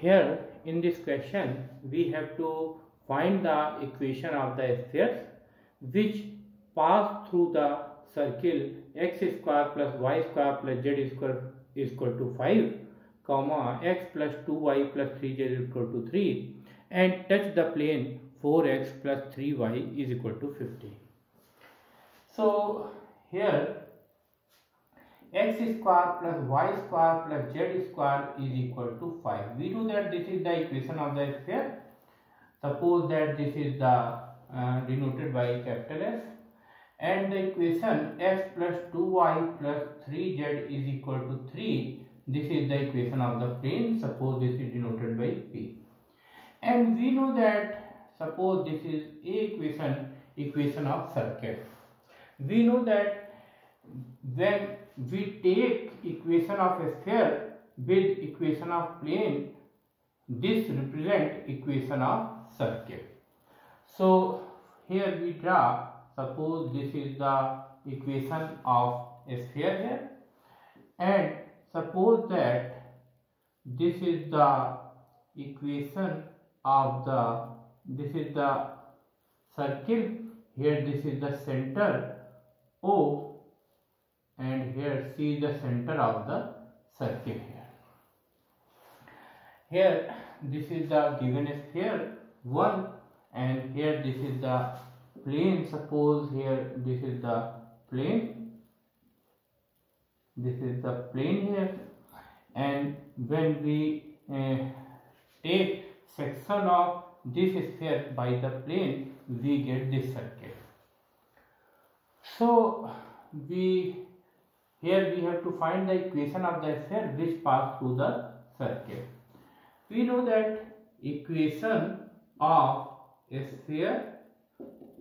here in this question we have to find the equation of the spheres which pass through the circle x square plus y square plus z square is equal to 5 comma x plus 2y plus 3z is equal to 3 and touch the plane 4x plus 3y is equal to 50. So here x square plus y square plus z square is equal to 5. We know that this is the equation of the sphere. Suppose that this is the uh, denoted by capital S and the equation x plus 2y plus 3z is equal to 3. This is the equation of the plane. Suppose this is denoted by P. And we know that suppose this is a equation equation of circuit. We know that when we take equation of a sphere with equation of plane this represent equation of circle so here we draw suppose this is the equation of a sphere here and suppose that this is the equation of the this is the circle here this is the center O and here see the center of the circle here. Here this is the given sphere 1 and here this is the plane. Suppose here this is the plane. This is the plane here. And when we uh, take section of this sphere by the plane we get this circle. So we here we have to find the equation of the sphere which pass through the circle. We know that equation of a sphere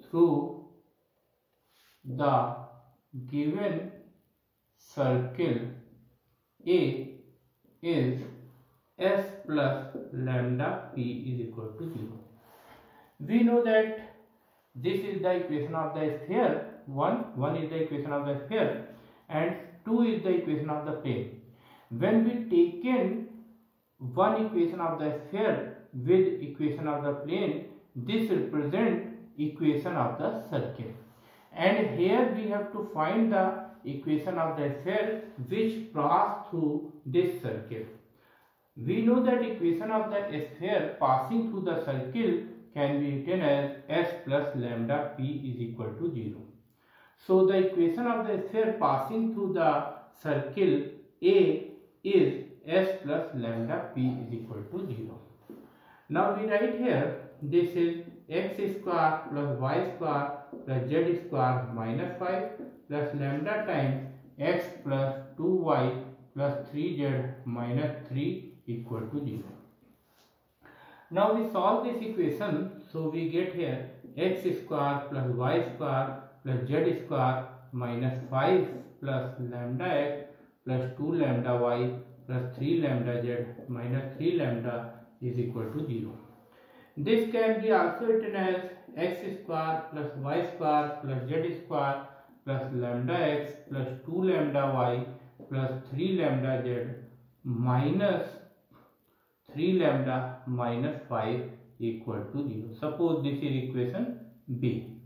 through the given circle A is S plus lambda P is equal to 0. We know that this is the equation of the sphere 1, 1 is the equation of the sphere and 2 is the equation of the plane. When we taken one equation of the sphere with equation of the plane, this represent equation of the circle. And here we have to find the equation of the sphere which pass through this circle. We know that equation of the sphere passing through the circle can be written as s plus lambda p is equal to 0. So the equation of the sphere passing through the circle A is S plus lambda P is equal to 0. Now we write here this is x square plus y square plus z square minus 5 plus lambda times x plus 2y plus 3z minus 3 equal to 0. Now we solve this equation so we get here x square plus y square plus z square minus 5 plus lambda x plus 2 lambda y plus 3 lambda z minus 3 lambda is equal to 0. This can be also written as x square plus y square plus z square plus lambda x plus 2 lambda y plus 3 lambda z minus 3 lambda minus 5 equal to 0. Suppose this is equation B.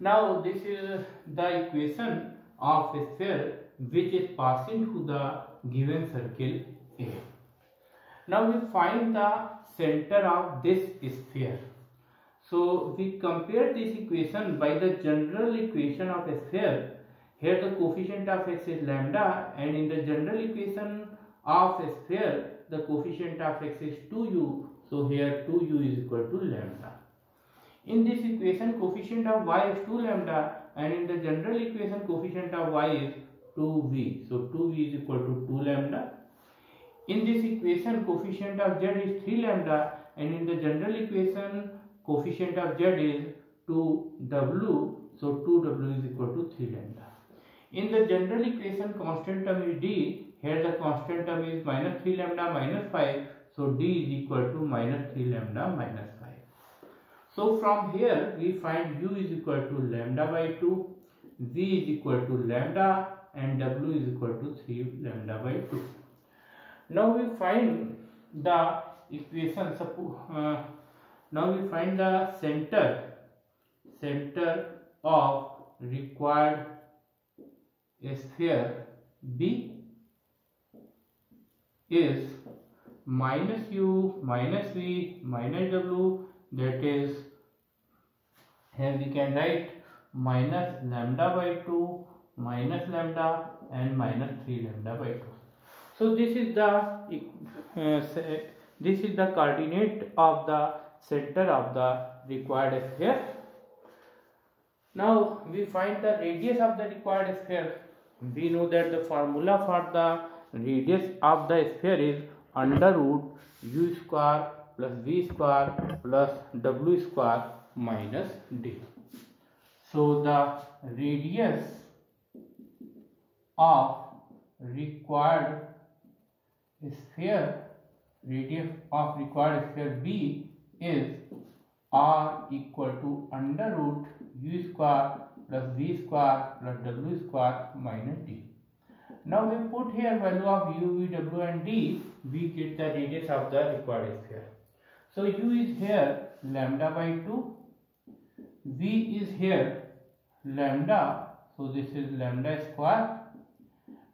Now this is the equation of a sphere which is passing through the given circle A. Now we find the center of this sphere. So we compare this equation by the general equation of a sphere. Here the coefficient of x is lambda and in the general equation of a sphere the coefficient of x is 2u. So here 2u is equal to lambda. In this equation coefficient of y is 2 lambda and in the general equation coefficient of y is 2v. So 2v is equal to 2 lambda. In this equation coefficient of z is 3 lambda and in the general equation coefficient of z is 2w. So 2w is equal to 3 lambda. In the general equation constant term is d. Here the constant term is minus 3 lambda minus 5. So d is equal to minus 3 lambda minus so from here we find u is equal to lambda by 2, v is equal to lambda and w is equal to 3 lambda by 2. Now we find the equation. Uh, now we find the center center of required sphere B is minus u minus v minus w that is here we can write minus lambda by 2 minus lambda and minus 3 lambda by 2 so this is the uh, this is the coordinate of the center of the required sphere. Now we find the radius of the required sphere. We know that the formula for the radius of the sphere is under root u square plus v square plus w square minus d. So the radius of required sphere radius of required sphere b is r equal to under root u square plus v square plus w square minus d. Now we put here value of u v w and d we get the radius of the required sphere. So u is here lambda by 2 v is here lambda. So this is lambda square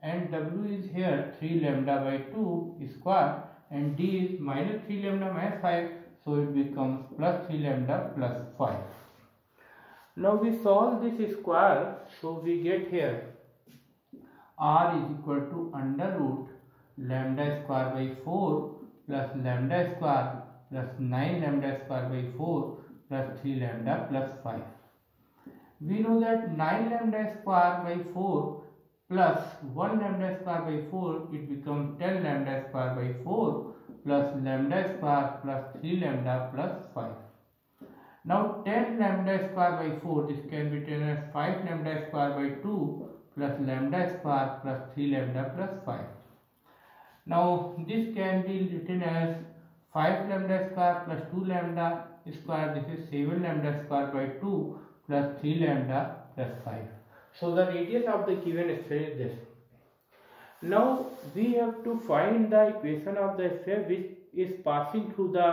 and w is here 3 lambda by 2 square and d is minus 3 lambda minus 5 so it becomes plus 3 lambda plus 5 now we solve this square. So we get here r is equal to under root lambda square by 4 plus lambda square plus 9 lambda square by 4 plus 3 lambda plus 5. We know that 9 lambda square by 4 plus 1 lambda square by 4 it becomes 10 lambda square by 4 plus lambda square plus 3 lambda plus 5. Now 10 lambda square by 4 this can be written as 5 lambda square by 2 plus lambda square plus 3 lambda plus 5. Now this can be written as 5 lambda square plus 2 lambda square this is 7 lambda square by 2 plus 3 lambda plus 5. So the radius of the given sphere is this. Now we have to find the equation of the sphere which is passing through the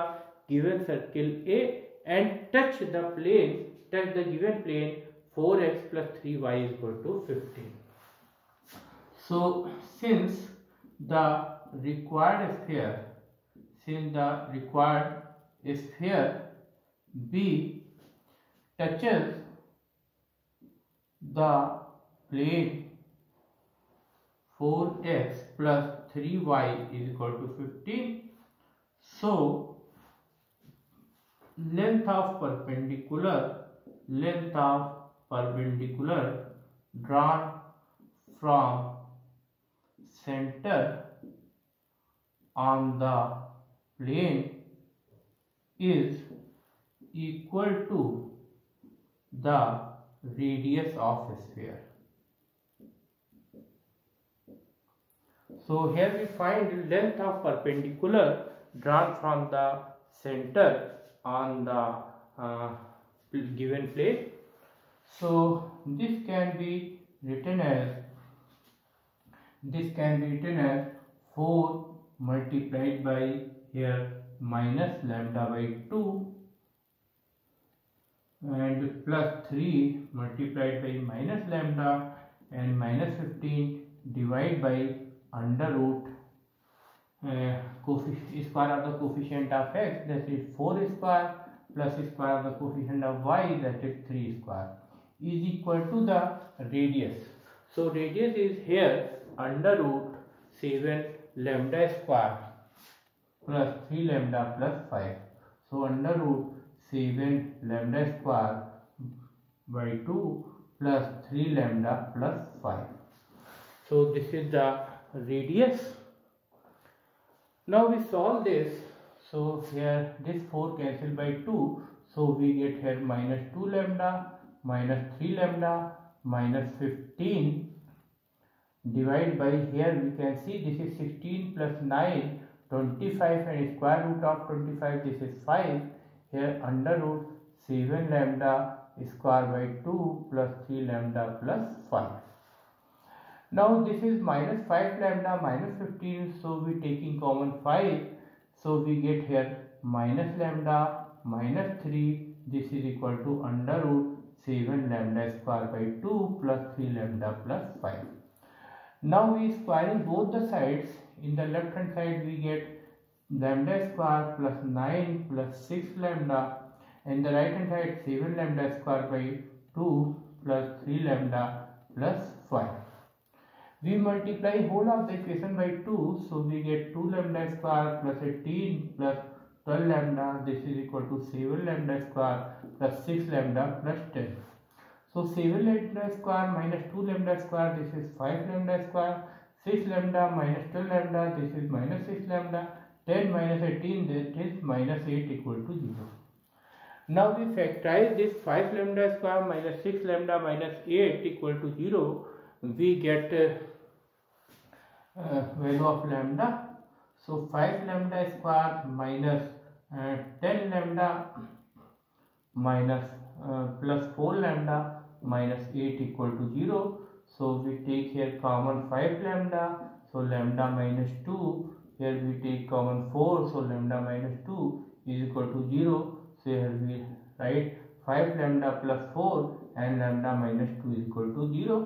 given circle A and touch the plane, touch the given plane 4x plus 3y is equal to 15. So since the required sphere since the required sphere B touches the plane 4x plus 3y is equal to 15 so length of perpendicular length of perpendicular drawn from center on the plane is equal to the radius of sphere. So here we find length of perpendicular drawn from the center on the uh, given plane. So this can be written as this can be written as 4 multiplied by here minus lambda by 2 and plus 3 multiplied by minus lambda and minus 15 divided by under root uh, square of the coefficient of x that is 4 square plus square of the coefficient of y that is 3 square is equal to the radius. So radius is here under root 7 lambda square plus 3 lambda plus 5. So under root 7 lambda square by 2 plus 3 lambda plus 5. So this is the radius. Now we solve this. So here this 4 cancel by 2. So we get here minus 2 lambda minus 3 lambda minus 15 divide by here we can see this is 16 plus 9 25 and square root of 25 this is 5 here under root 7 lambda square by 2 plus 3 lambda plus 5 Now this is minus 5 lambda minus 15 so we taking common 5 so we get here minus lambda minus 3 this is equal to under root 7 lambda square by 2 plus 3 lambda plus 5. Now we squaring both the sides. In the left hand side we get lambda square plus 9 plus 6 lambda and the right hand side 7 lambda square by 2 plus 3 lambda plus 5. We multiply whole of the equation by 2 so we get 2 lambda square plus 18 plus 12 lambda this is equal to 7 lambda square plus 6 lambda plus 10. So 7 lambda square minus 2 lambda square this is 5 lambda square 6 lambda minus 12 lambda this is minus 6 lambda 10 minus 18 that is minus 8 equal to 0. Now we factorize this 5 lambda square minus 6 lambda minus 8 equal to 0 we get uh, uh, value of lambda. So 5 lambda square minus uh, 10 lambda minus uh, plus 4 lambda minus 8 equal to 0 so we take here common 5 lambda. So lambda minus 2 here we take common 4 so lambda minus 2 is equal to 0 so here we write 5 lambda plus 4 and lambda minus 2 is equal to 0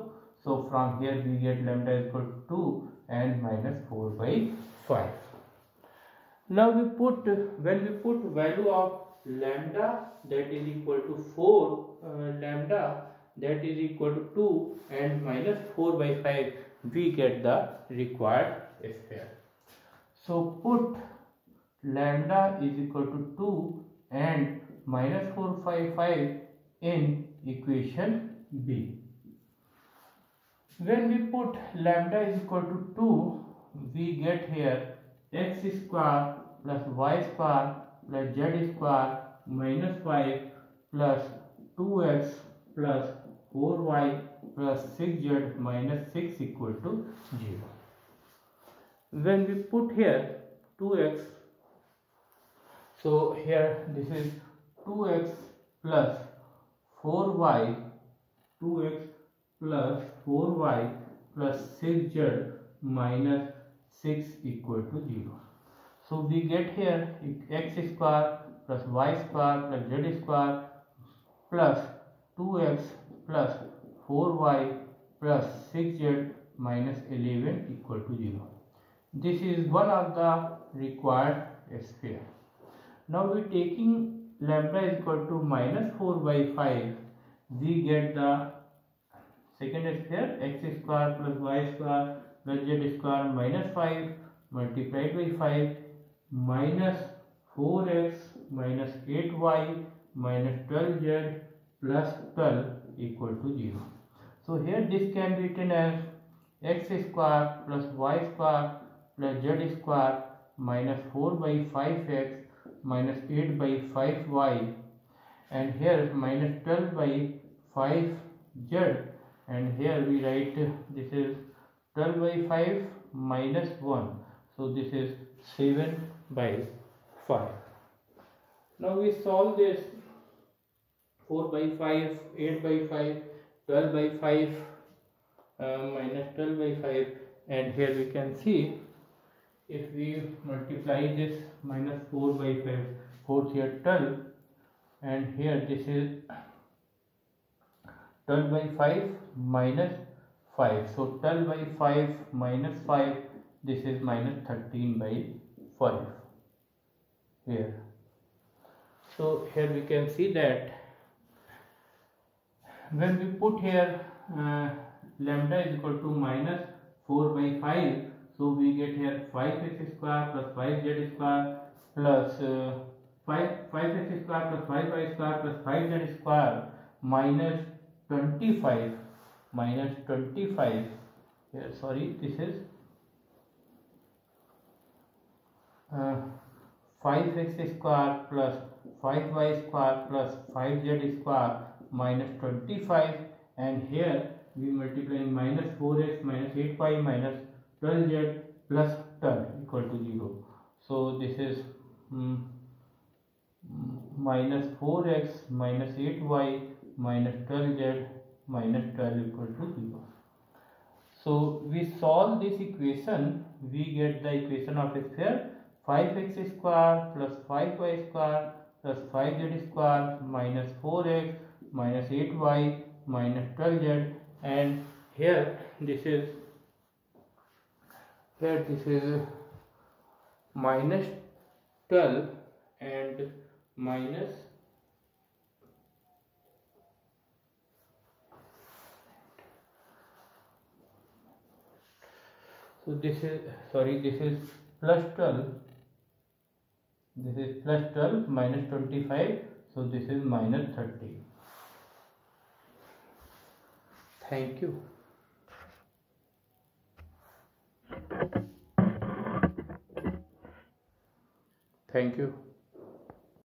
so from here we get lambda is equal to 2 and minus 4 by 5 now we put when we put value of lambda that is equal to 4 uh, lambda that is equal to 2 and minus 4 by 5 we get the required sphere so put lambda is equal to 2 and minus 455 in equation b when we put lambda is equal to 2 we get here x square plus y square plus z square minus 5 plus 2x plus 4y plus 6z minus 6 equal to 0. When we put here 2x, so here this is 2x plus 4y, 2x plus 4y plus 6z minus 6 equal to 0. So we get here x square plus y square plus z square plus 2x plus 4y plus 6z minus 11 equal to 0. This is one of the required sphere. Now we taking lambda is equal to minus 4 by 5 we get the second sphere x square plus y square plus z square minus 5 multiplied by 5 minus 4x minus 8y minus 12z plus 12 equal to 0. So here this can be written as x square plus y square plus z square minus 4 by 5x minus 8 by 5y and here minus 12 by 5z and here we write this is 12 by 5 minus 1 so this is 7 by 5. Now we solve this. 4 by 5, 8 by 5, 12 by 5 uh, minus 12 by 5 and here we can see if we multiply this minus 4 by 5, 4 here 12 and here this is 12 by 5 minus 5 so 12 by 5 minus 5 this is minus 13 by 5 here. So here we can see that when we put here uh, lambda is equal to minus 4 by 5 so we get here 5x square plus 5z square plus uh, 5 5x square plus 5y square plus 5z square minus 25 minus 25 here sorry this is uh, 5x square plus 5y square plus 5z square minus 25 and here we multiply minus 4x minus 8y minus 12z plus 12 equal to 0 so this is mm, minus 4x minus 8y minus 12z minus 12 equal to 0 So we solve this equation, we get the equation of a sphere 5x square plus 5y square plus 5z square minus 4x minus 8y minus 12z and here this is here this is minus 12 and minus so this is sorry this is plus 12 this is plus 12 minus 25 so this is minus 30 thank you thank you